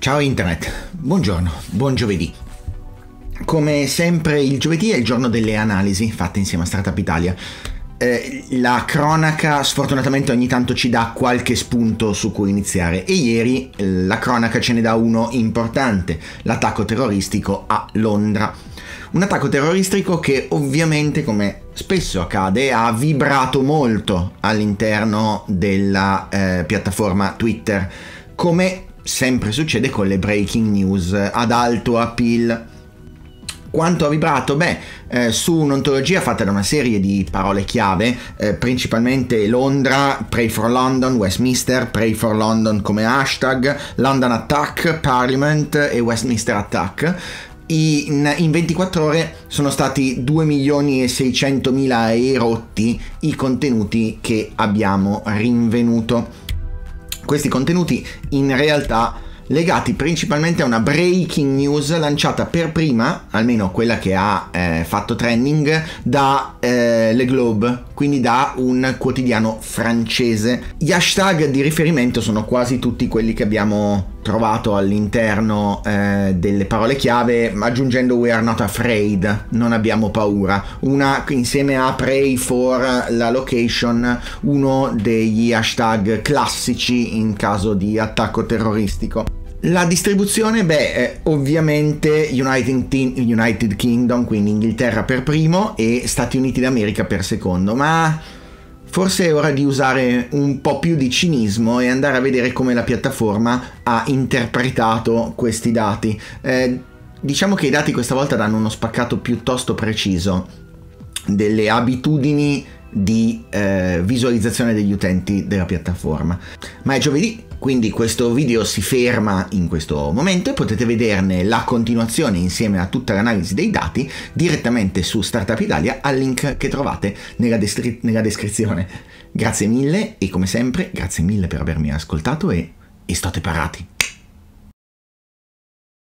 Ciao Internet, buongiorno, buon giovedì. Come sempre il giovedì è il giorno delle analisi fatte insieme a Startup Italia. Eh, la cronaca sfortunatamente ogni tanto ci dà qualche spunto su cui iniziare e ieri eh, la cronaca ce ne dà uno importante, l'attacco terroristico a Londra. Un attacco terroristico che ovviamente, come spesso accade, ha vibrato molto all'interno della eh, piattaforma Twitter, come sempre succede con le breaking news ad alto appeal. Quanto ha vibrato? Beh, eh, su un'ontologia fatta da una serie di parole chiave, eh, principalmente Londra, Pray for London, Westminster, Pray for London come hashtag, London Attack, Parliament e Westminster Attack. In, in 24 ore sono stati 2 milioni e 600 mila e rotti i contenuti che abbiamo rinvenuto questi contenuti in realtà legati principalmente a una breaking news lanciata per prima, almeno quella che ha eh, fatto trending, da eh, Le Globe, quindi da un quotidiano francese. Gli hashtag di riferimento sono quasi tutti quelli che abbiamo trovato all'interno eh, delle parole chiave aggiungendo we are not afraid non abbiamo paura una insieme a pray for la location uno degli hashtag classici in caso di attacco terroristico la distribuzione, beh, ovviamente United, United Kingdom, quindi Inghilterra per primo e Stati Uniti d'America per secondo, ma forse è ora di usare un po' più di cinismo e andare a vedere come la piattaforma ha interpretato questi dati. Eh, diciamo che i dati questa volta danno uno spaccato piuttosto preciso delle abitudini di eh, visualizzazione degli utenti della piattaforma. Ma è giovedì, quindi questo video si ferma in questo momento e potete vederne la continuazione insieme a tutta l'analisi dei dati direttamente su Startup Italia al link che trovate nella, destri- nella descrizione. Grazie mille e come sempre grazie mille per avermi ascoltato e, e state parati.